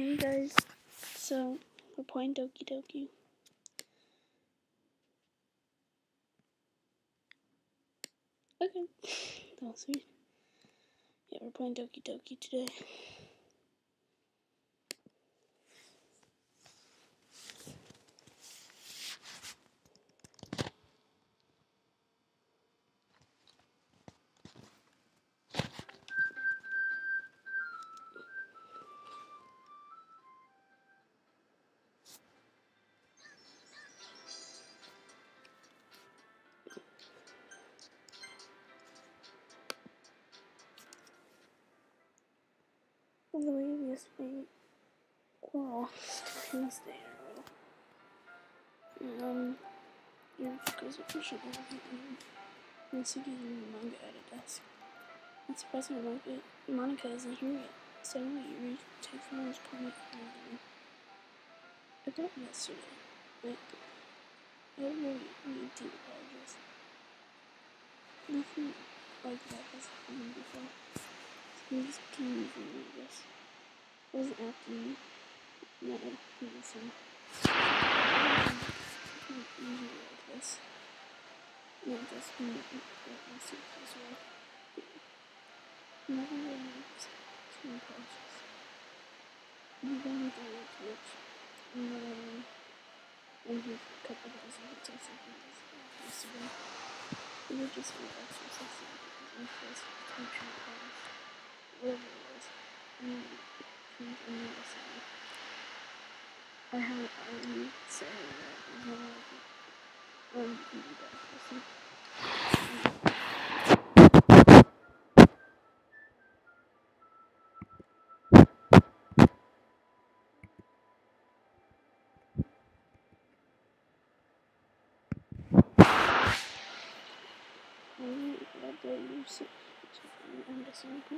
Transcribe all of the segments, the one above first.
Hey guys, so we're playing Doki Doki. Okay, that was. Yeah, we're playing Doki Doki today. Everything. And Suki's reading manga at a desk. Not surprising Monika, Monika isn't here yet. Suddenly, you read Typhoon's comic magazine. I got it yesterday. Like, I really need to apologize. Nothing like that has happened before. I'm just kidding you, I guess. I wasn't acting. No, listen. Usually like this. No, just me. Get my suit as well. Never really some approaches. You need to work too much. And then, couple days ago, it something yesterday. It would just be exercise because to take your class. Whatever it was. And think gonna say I have already said that um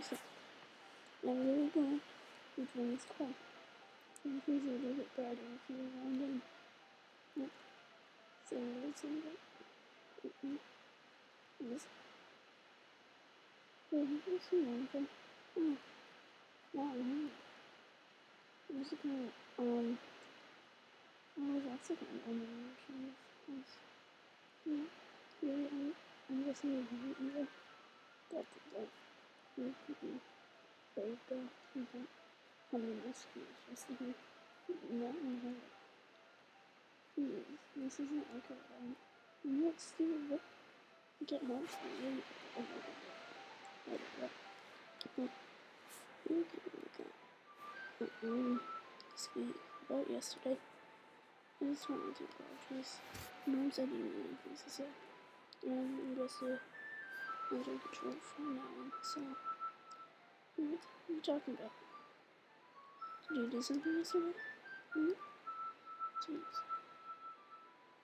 in. I'm really going which one is cool. And he's a bit brighter if you around him. Yep. There's um, oh, that's a kind of animation. Nice. Yeah. Really, I'm, I'm guessing you haven't either. That's it. Mm-hmm. There you go. Mm-hmm. I mean, that's just like, yeah, mm-hmm. This isn't like a um, what stupid get you. Oh my god. At that. Um, speak about yesterday. I just wanted to apologize. Mom said you knew anything to say. And I'm just uh, under control from now on. So, what are you talking about? Did you do something yesterday? Hmm?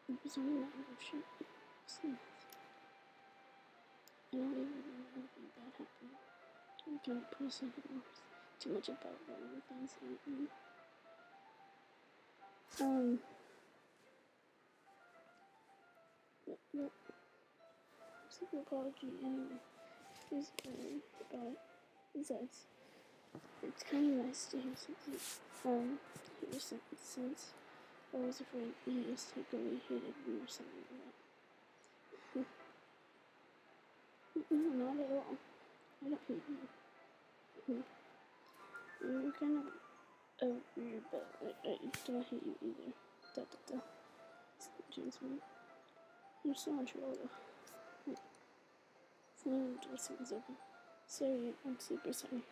It was only that little shit. So, I don't even know anything bad happened. Kind of person who knows too much about random things lately. Um, but, but, simple apology anyway. Basically, about it. Besides, it's kind of nice to hear something, um, hear something since I was afraid he secretly hated me or something like that. no, not at all. I don't hate you. You're kind of uh, weird, but I, I don't hate you either. Da da da. James, you're so much older. So, door is open. Sorry, I'm super sorry.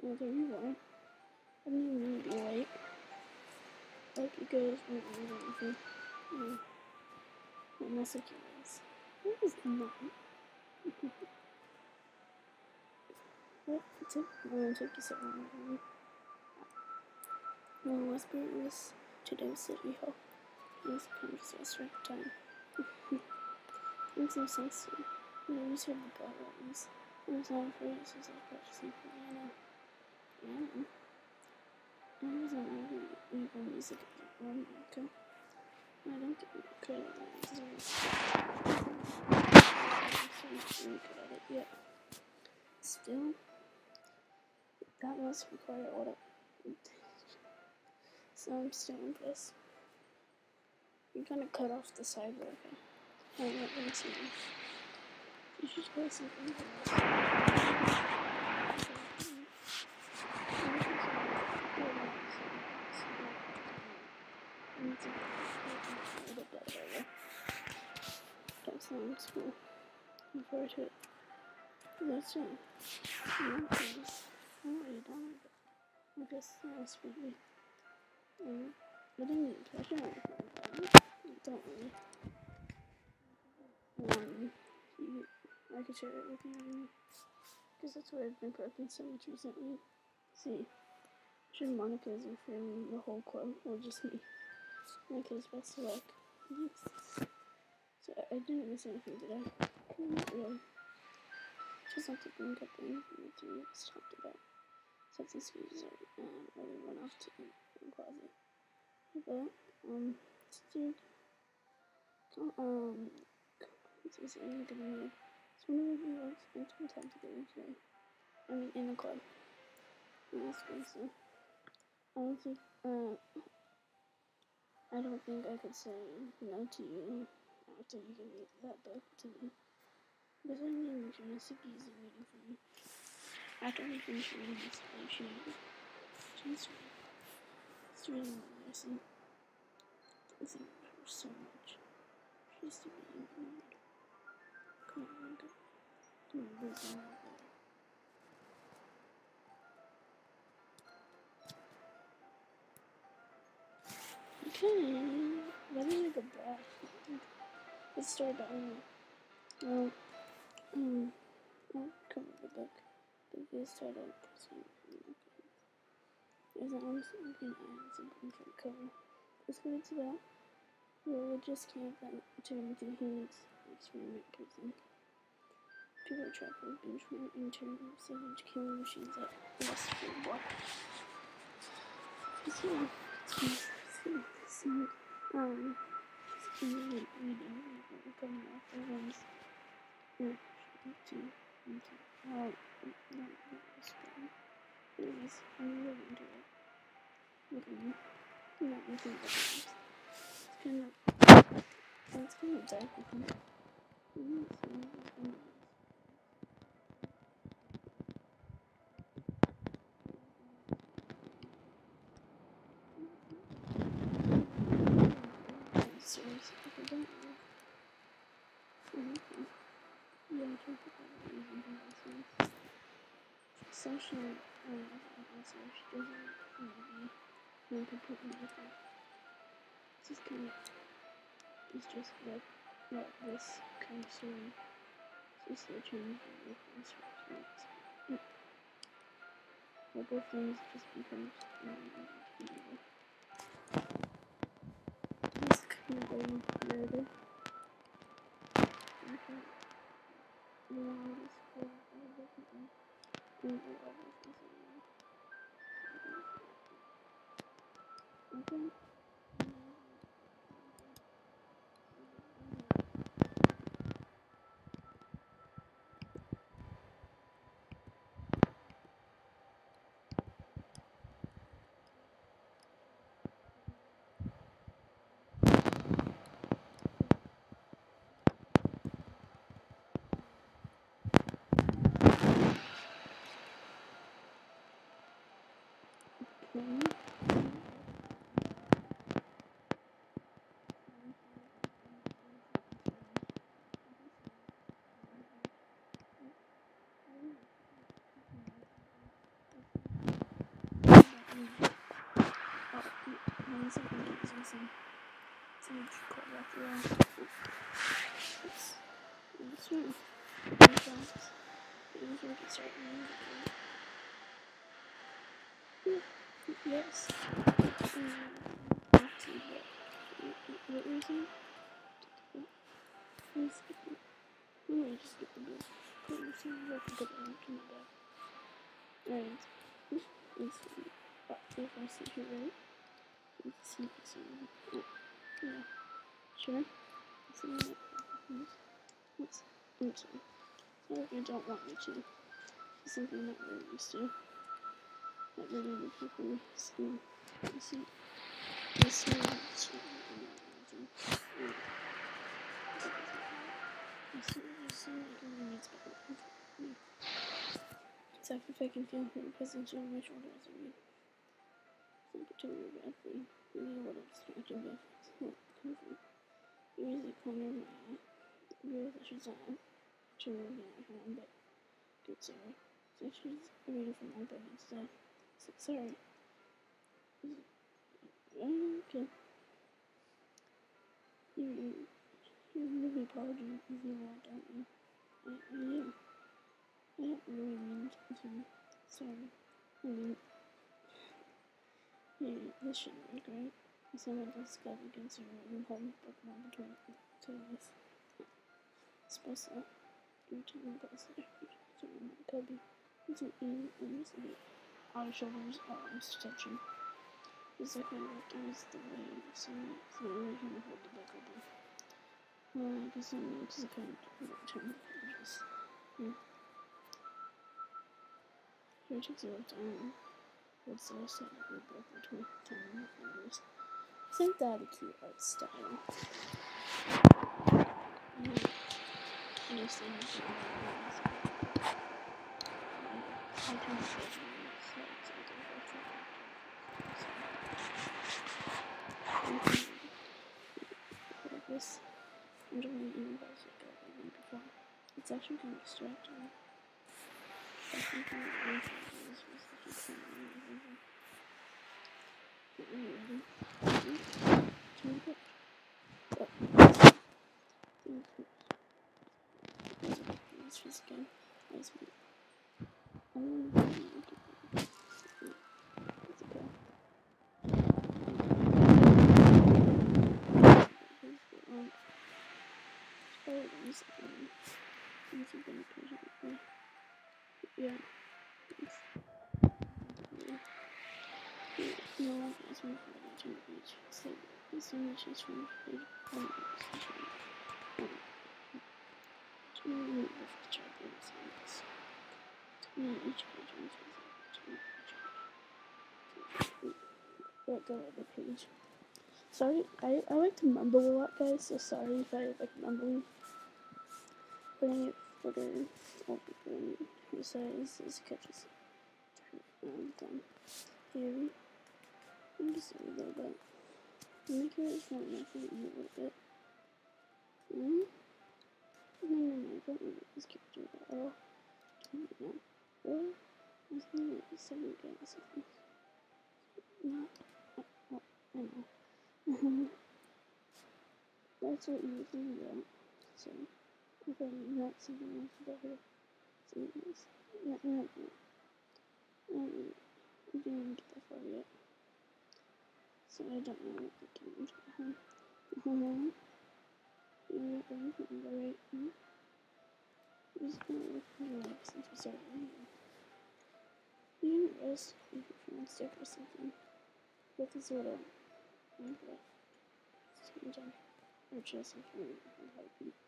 Well, there you are. I didn't even mean to be late. Hope you guys weren't reading anything. No. Unless it was. What is what? It took, well, it took you so long. Well, last period was today was City Hall. It kind of just right time. Makes no sense to me. You you said the ball ones. I was not afraid this was like purchasing piano. Piano? I wasn't really evil music one okay? I don't really good at it yet. Still, that was require a lot So I'm still in impressed. You're gonna cut off the side worker. I don't want them to. You should play something else. That. Looking forward to it. That's all. Nothing's already done, I guess that's pretty. Um, I didn't on it. Don't worry. You, I could share it with you because that's what I've been prepping so much recently. See, should Monika's referring the whole club or just me? Monika's best of luck. Yes. I didn't miss anything, did I? Not really. Just have to bring up the three weeks talked about. Since excuses are um, already run off to the closet. But, um, dude, um, he saying? Gonna need. So when we like spend some time together today. I mean, in the club. And that's good, so. I don't think, uh, I don't think I could say no to you after you give me that book to. Because I mean, Jurassic is waiting for me. After we finish reading this, I should. She's it's really embarrassing. I think her so much. She used to be in weird. Come on, go. Come on, go. Okay, let me go Let's start down. Well, um, cover the book. The title person. There's an arms looking at for the cover. That's what it's about. Religious camp that turned into humans experiment prison. People are trapped with benchmark intern savage killing machines last for war. So, it's so, um, reading, off the I'm. Not it. It's kind of, it's kind of dark, um, Seriously, if I don't know. Okay. Yeah, I can put that in even though Social, research doesn't maybe mean completely different. It's just kind of, it's just like what this story is just a change reference to Well, both things just becomes um, evil. It's kind of a narrative. Okay. Yeah, this one. Okay. Okay. Using some some call back around. Oops. This one. This one. This one can start music. Yes. Um, what were you? Let's it. Let me just skip the see if I get it here right. See. Oh, yeah. Sure. Let's see what Let's, I'm sorry. So if you don't want me to. It's something not really used to. Like if I can feel her presence on my shoulders, I mean, it's like a totally bad thing. Really, what I'm distracted by not comfort. It was a corner of my eye. I realized I should sign. She moved me out home, but good sorry. So she's reading from my book instead. So sorry. Mm, okay. You, you, really apologize if you want, don't you? I, I do. I don't really mean to. Sorry. I mean, yeah, this shouldn't be great. Someone just got against your room home Pokemon between two of us. Supposed to reach an imposter. To Kobe. It's an E and it's an our shoulders, arms touching. The second is the way so so we can hold the book open. Well, I guess I'm because I can't return the pages. Hmm. Here takes a little time. What's the rest of the book between and fingers? Isn't that a cute art style? Mm. Understand I this I'm doing an universe before. It's actually kind of distracting. I think I'm going to this was the Ready? Turn it. Oh. Let's just go. Let's move. Yeah. No one has me for the beach. So, as soon as she's from the home, to move the child me each page let go of the page. Sorry, I, I like to mumble a lot, guys, so sorry if I like mumbling. Putting it further open, who says this catches um, down here. I'm just a little bit. Make it for nothing a little bit. Mm. No, no, no, I don't want this character at all. No. Well, there's no seven guys. Not, uh, I know. That's what you do, though. So, I'm not something else about her, something else. No, no, no. Um, I didn't get that far yet. So I don't know what the game's behind. Uh-huh. You're everything right. Hmm? Just gonna look for your since we started reading. You can rest if you want to or something. But this is what I want. Sometimes or just if you want heartbeat.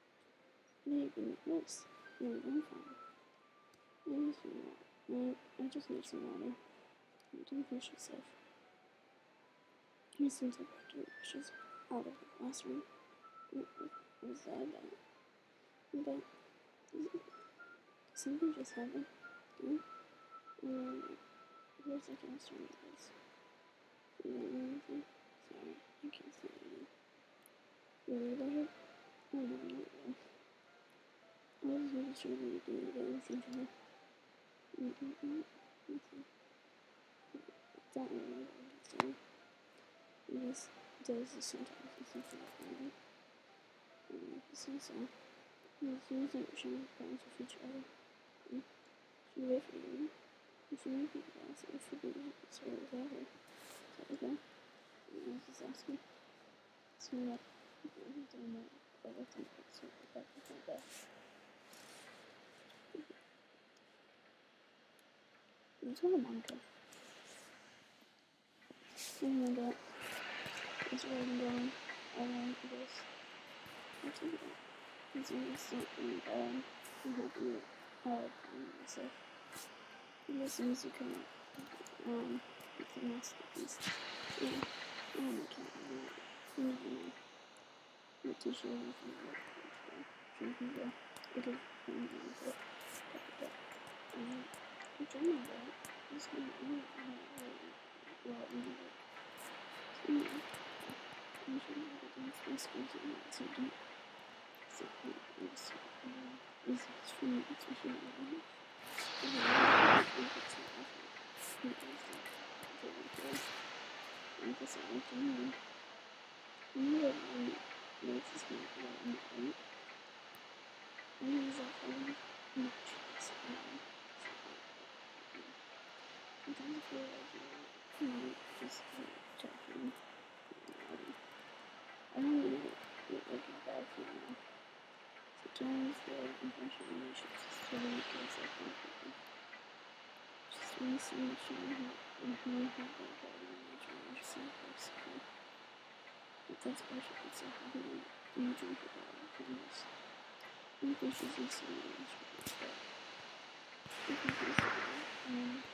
Maybe this. No, I'm fine. Anything you I just need some water. You didn't finish yourself. He seems like Dr. She's out of the classroom. What was that about? But Something just happened. Hmm? Um, where's the counselor with this? You don't anything? Sorry, I can't say anything. You worried it? Oh, no. I sure that you to worry about. He just does this sometimes. He's something like that. Mm, he says so. As soon as I'm sure my parents will each other. She wait for you. If you make it guys, it should be so that okay? And I was just asking. So yeah, I don't know I think it's sort of back with my back. It's not a manga. Oh my god. It's rolling down. I want this. What's it? It's instant and um, I'm hoping it help myself. As soon as you come up, um, it's a masterpiece. Yeah. Oh, I can't remember. Mm-hmm. Not too sure if you know. Sure, you go. It is from the book. Um, I'm trying to go. This one, I don't know what in it. So, yeah. I'm sure that is my school's in that, so don't. So, it's, this is it's the know if it's not is, very good. I guess I like to. I know that one makes this one go in the right. I use that for much less. I feel like you know, just talking. I don't really get like a bad feeling. Sometimes the impression of should just really gets like one Just when you see me trying to really have that body image or just like basically. But that's special. It's like having an image of the body from this. I think we should see some image of this, but I think it's um, so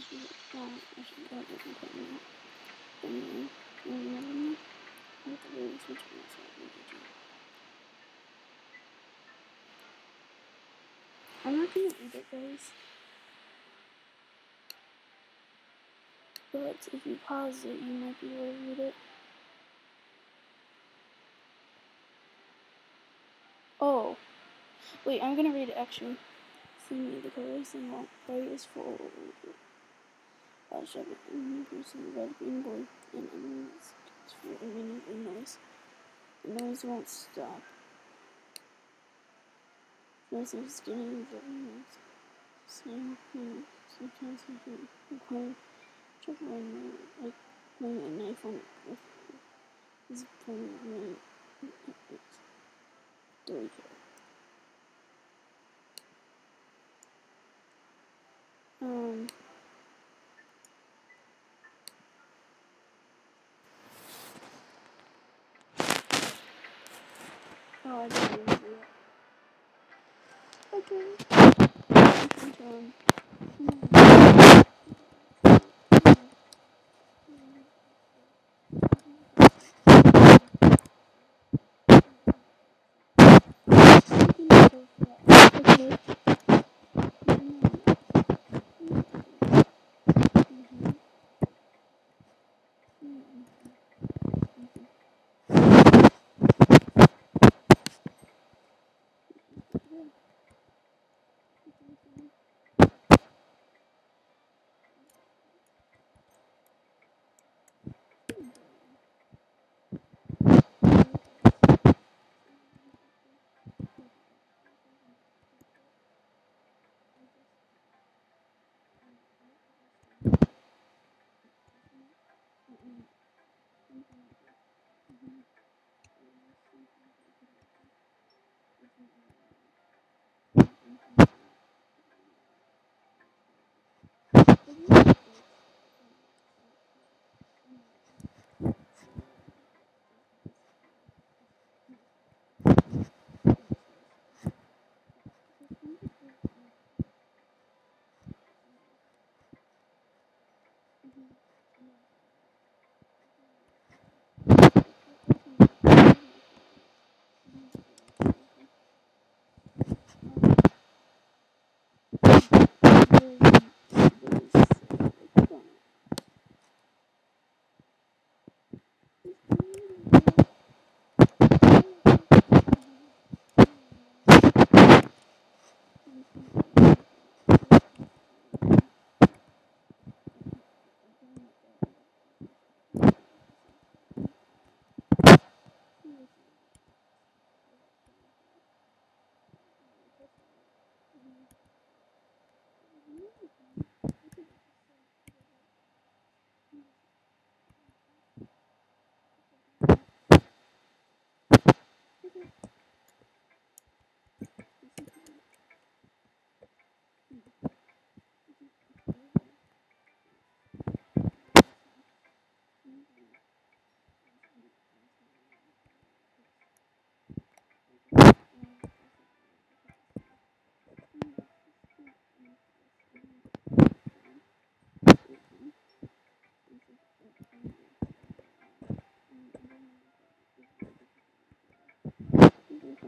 I should go back and put me up. Anyway, you never know. I have to switch myself into two. I'm not gonna eat it, guys. But if you pause it, you might be able to read it. Oh. Wait, I'm gonna read it actually. See me, the colors and is full. In the person, red, green, boy, and enemies. It's noise. The noise won't stop. Noise is getting very noise. Same thing. Sometimes I check my like playing a knife on the it is playing my go. Um Oh, I didn't it. Okay.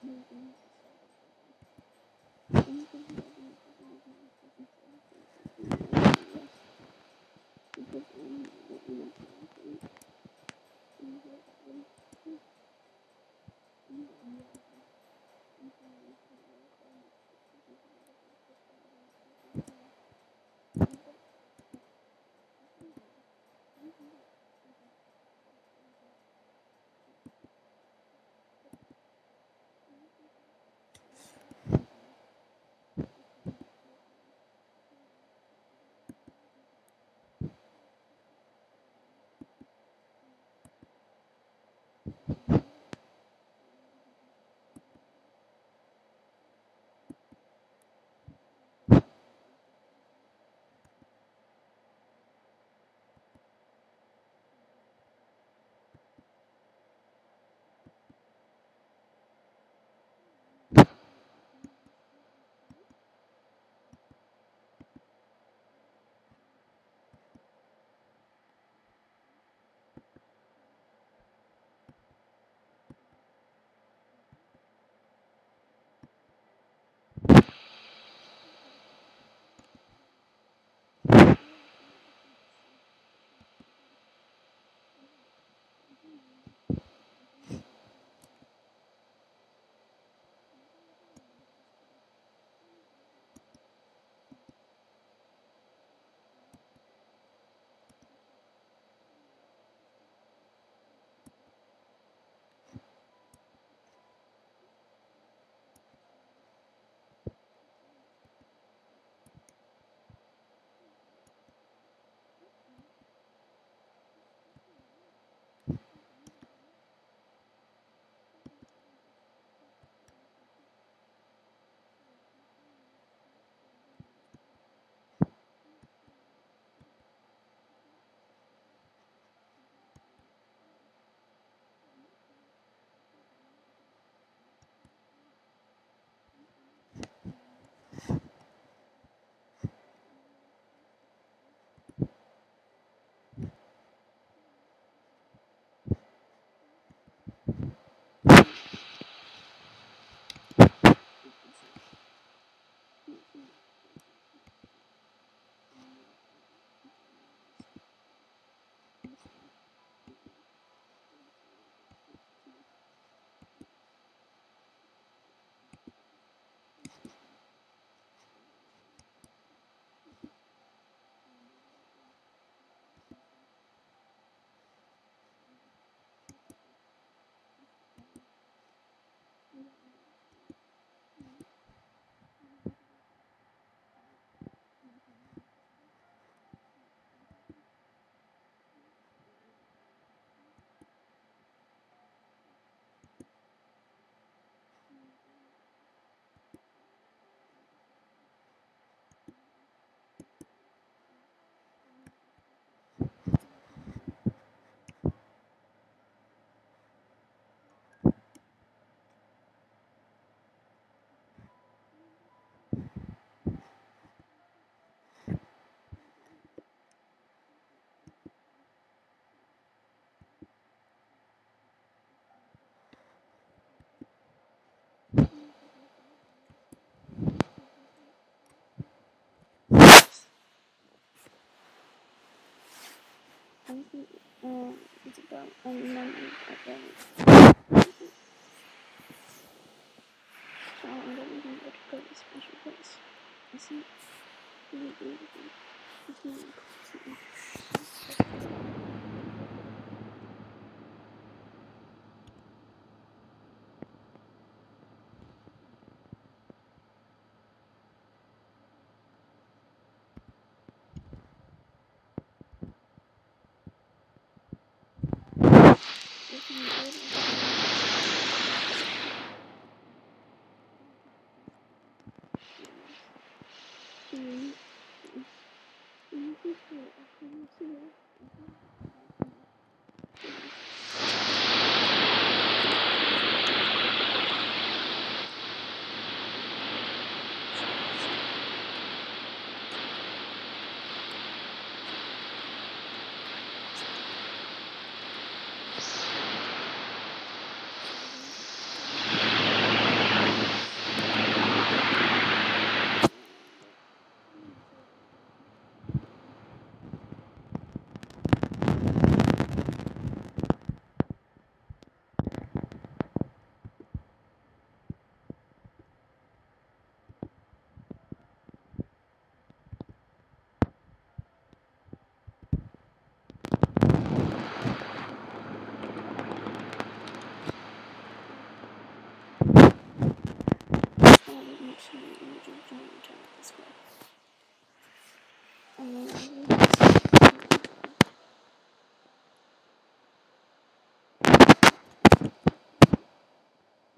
I think uh, it's about a number about so I'm gonna be able to go to special place. I see really beautiful. It's really cool. It's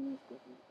Please me.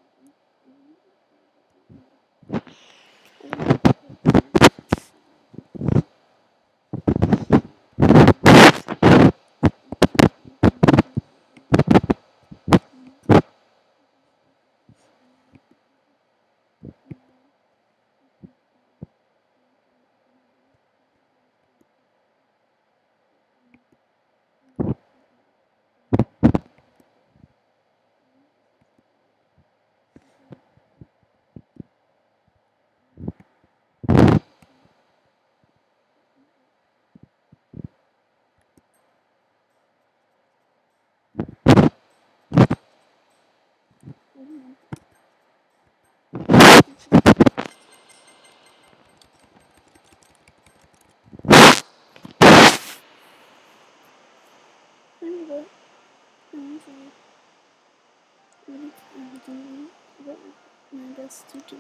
Else to do.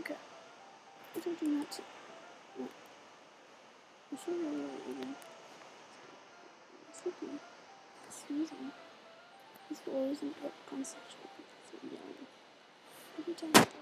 Okay. I told you not to. No. I should have really. Sleeping. Excuse me. His voice isn't what because I'm yelling. Every time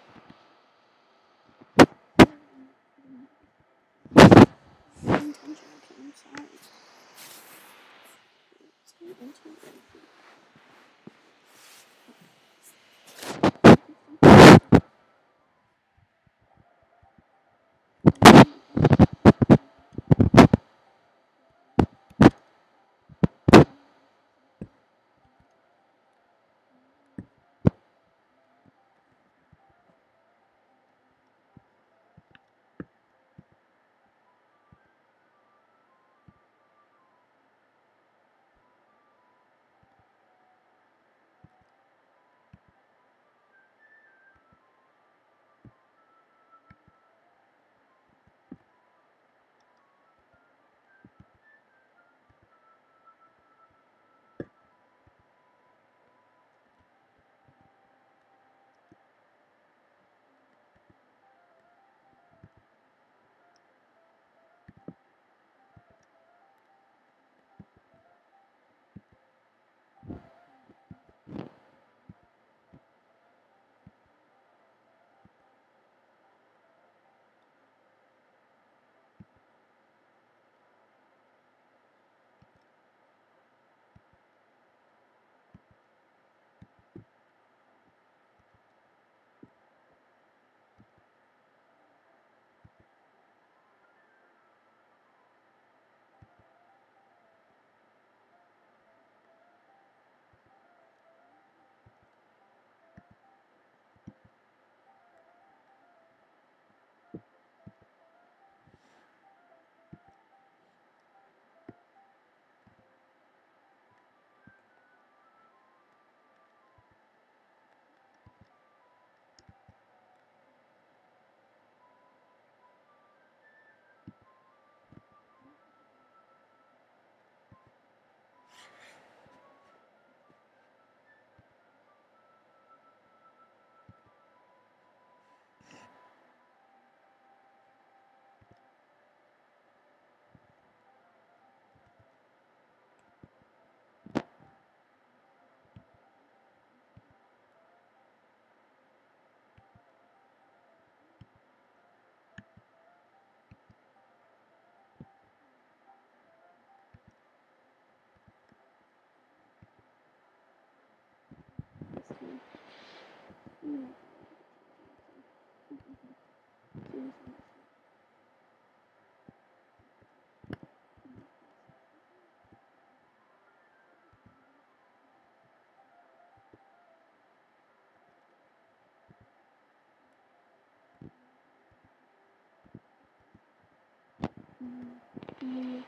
Yeah.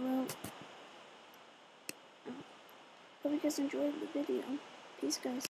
Well, hope you guys enjoyed the video. Peace, guys.